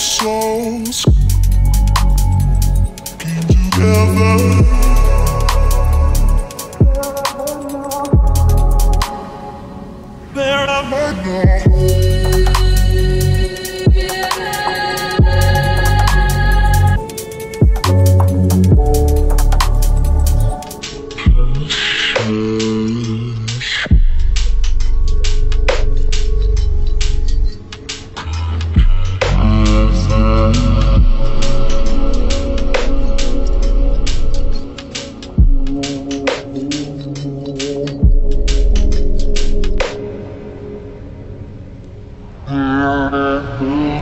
souls together. There I now. Mm-hmm.